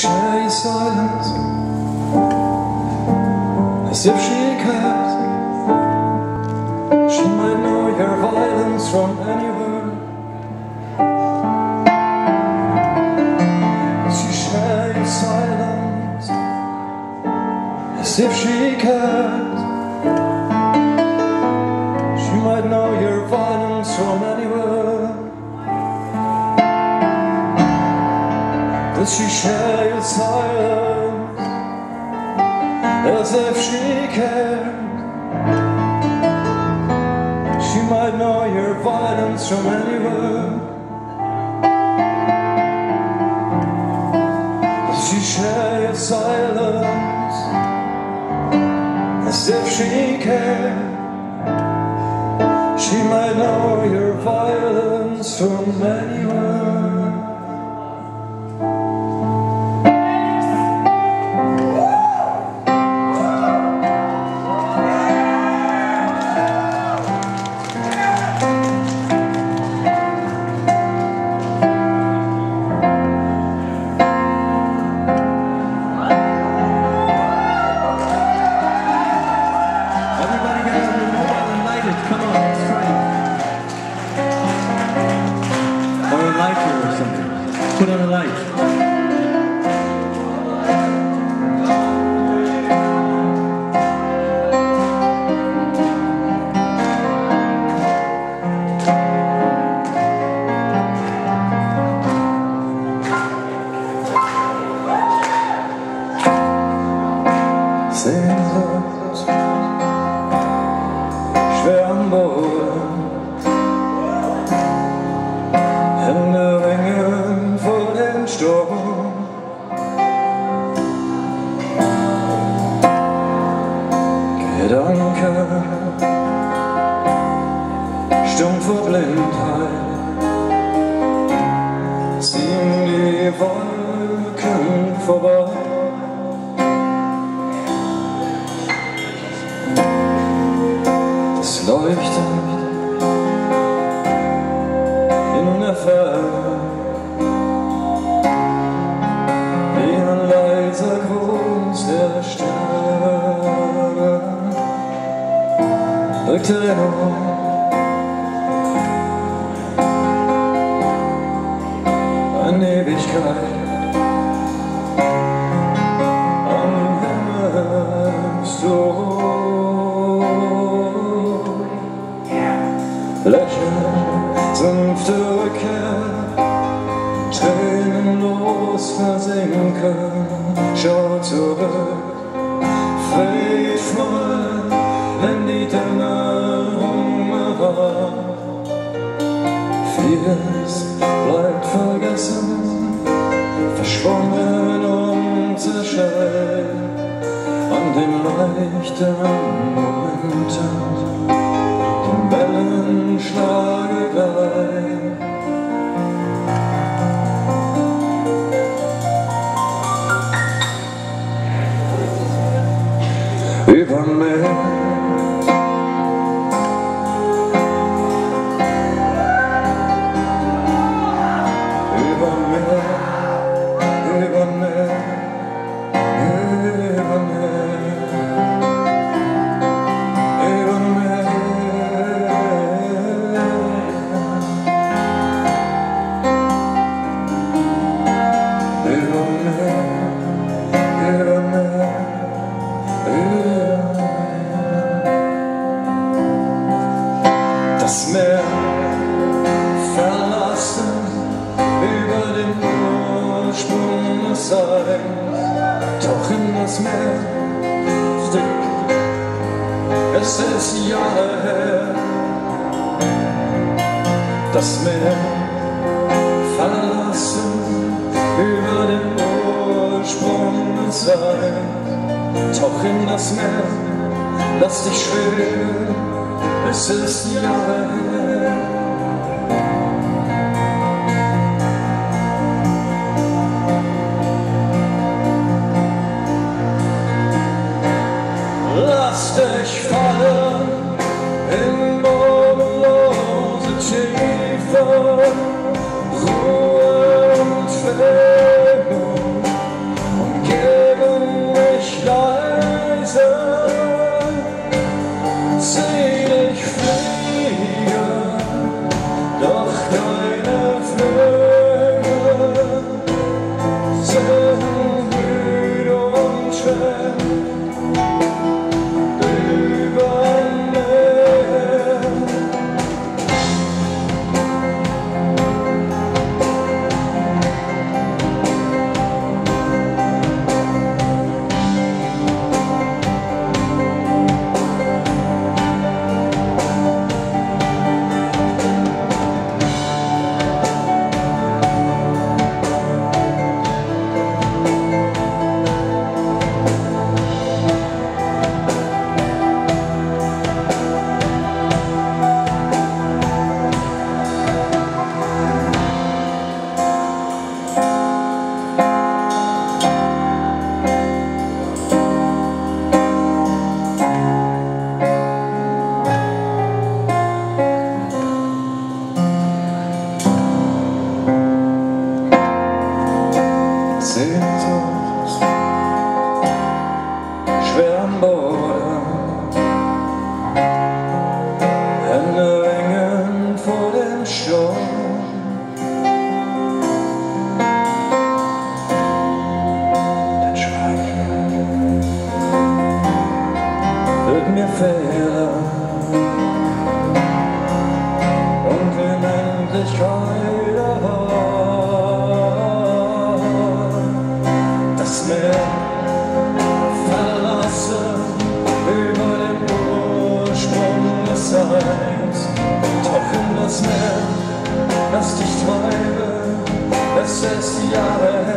Share silence as if she cares. She might know your violence from anywhere. She share silence as if she cares. Does she share your silence as if she cared? She might know your violence from anywhere. Does she share your silence as if she cared? She might know your violence from anywhere. Lighter or something. Put on a light. Ferne wie leiser Gruß der Sterne. Lächeln, sanfte Rückkehr, tränenlos versinken, schau zurück, friedvoll, wenn die Dämmerung erwacht. Vieles bleibt vergessen, verschwommen und zerschellt an den leichten Momenten Das Meer verlassen über den Ursprung des Seins, doch in das Meer steckt es ist Jahre her, das Meer verlassen über den Ursprung des Seins. Tauch in das Meer, lass dich schweben, es ist Jahre her. Lass dich fallen in bodenlose Tiefe, Ruhe und Vergebung umgeben mich leise. Fehler und unendlich das Meer, verlasse über den Ursprung des Eis. Taufe das dich treibe, es ist Jahre